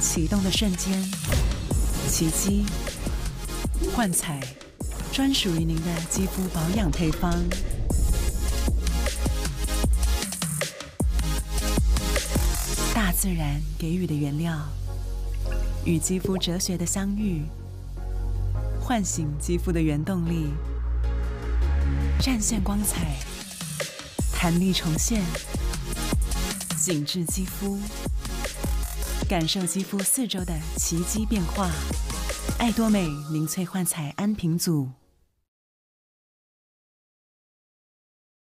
启动的瞬间，奇迹幻彩，专属于您的肌肤保养配方。大自然给予的原料，与肌肤哲学的相遇，唤醒肌肤的原动力，展现光彩，弹力重现，紧致肌肤。感受肌肤四周的奇迹变化，爱多美凝萃焕彩安瓶组。